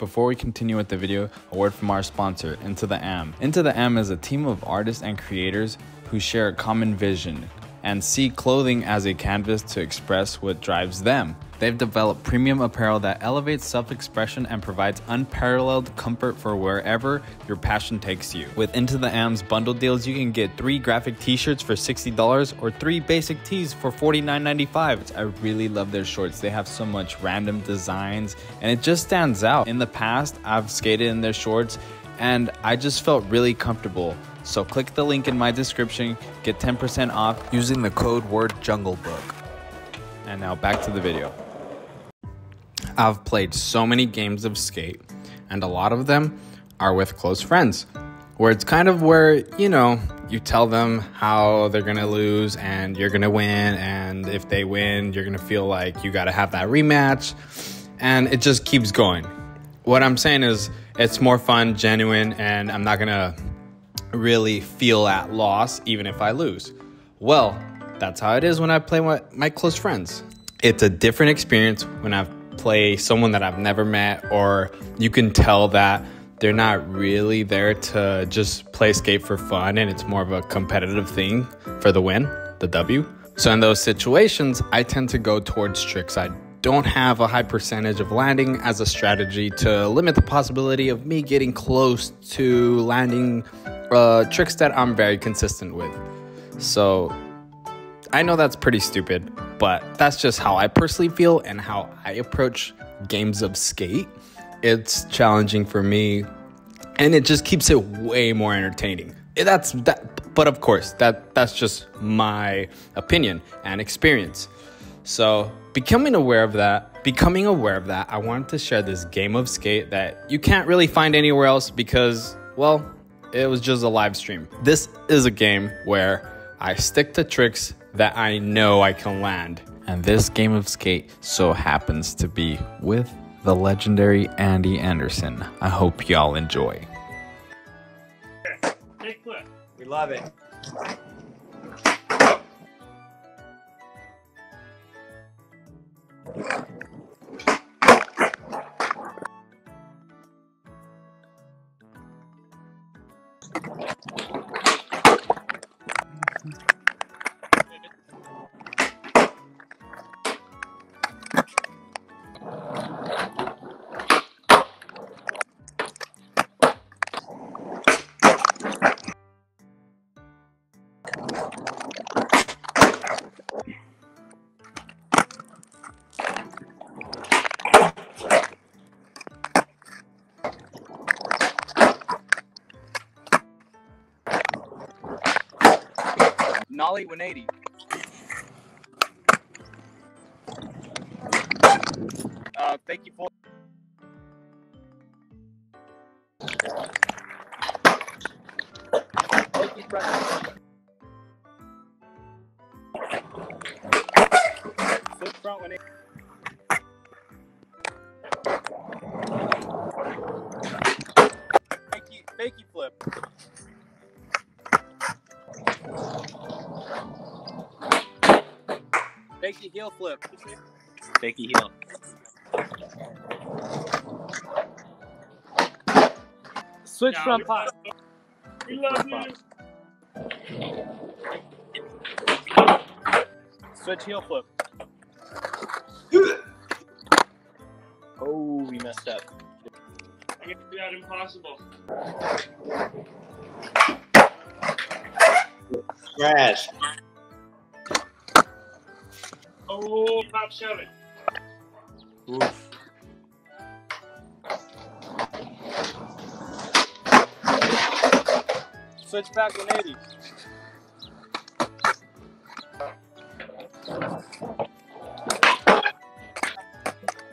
before we continue with the video, a word from our sponsor, Into the Am. Into the Am is a team of artists and creators who share a common vision and see clothing as a canvas to express what drives them. They've developed premium apparel that elevates self expression and provides unparalleled comfort for wherever your passion takes you. With Into the Am's bundle deals, you can get three graphic t shirts for $60 or three basic tees for $49.95. I really love their shorts. They have so much random designs and it just stands out. In the past, I've skated in their shorts and I just felt really comfortable. So click the link in my description, get 10% off using the code word junglebook. And now back to the video. I've played so many games of skate, and a lot of them are with close friends, where it's kind of where, you know, you tell them how they're gonna lose and you're gonna win, and if they win, you're gonna feel like you gotta have that rematch, and it just keeps going. What I'm saying is, it's more fun, genuine, and I'm not gonna really feel at loss even if I lose. Well, that's how it is when I play with my close friends. It's a different experience when I play someone that I've never met, or you can tell that they're not really there to just play skate for fun and it's more of a competitive thing for the win, the W. So in those situations, I tend to go towards tricks. I don't have a high percentage of landing as a strategy to limit the possibility of me getting close to landing uh, tricks that I'm very consistent with. So I know that's pretty stupid, but that's just how I personally feel and how I approach games of skate. It's challenging for me and it just keeps it way more entertaining. Eh, that's that but of course, that that's just my opinion and experience. So, becoming aware of that, becoming aware of that, I wanted to share this game of skate that you can't really find anywhere else because well, it was just a live stream. This is a game where I stick to tricks that I know I can land. And this game of skate so happens to be with the legendary Andy Anderson. I hope y'all enjoy. We love it. Nollie 180. Uh, thank you for. Thank you, Brett. Fakey heel flip. Fakey heel. Switch Yeah, front we pop. We love you. Switch heel flip. Oh, we messed up. I can do that impossible. Crash. Oh, pop shove it. Oof. Switch back 180.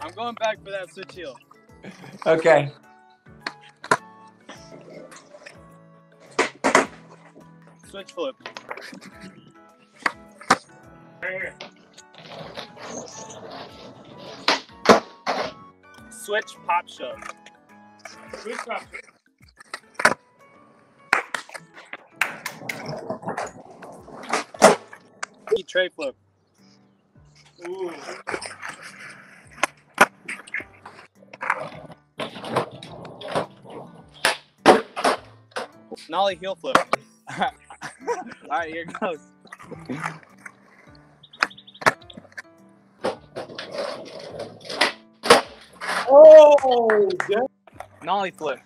I'm going back for that switch heel. Okay. Switch flip. Right here. Switch Pop Shove. Switch Pop Shove. tray flip. Ooh. Nollie heel flip. All right, here goes. Oh. Nollie flip.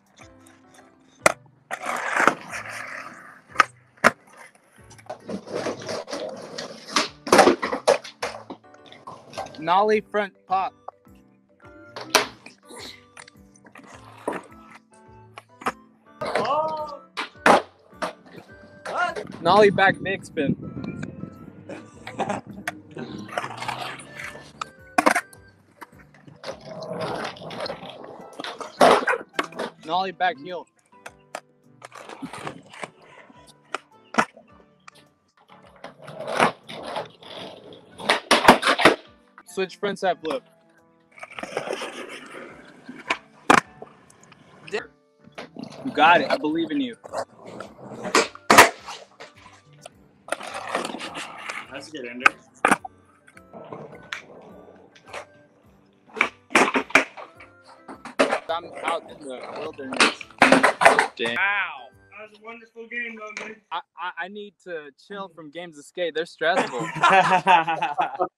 Nollie front pop. Oh. Nollie back big spin. Nollie back heel. Switch front side flip. You got it. I believe in you. That's a good ender. I'm out in the wilderness. Wow. That was a wonderful game, though, man. I, I, I need to chill from games of skate. They're stressful.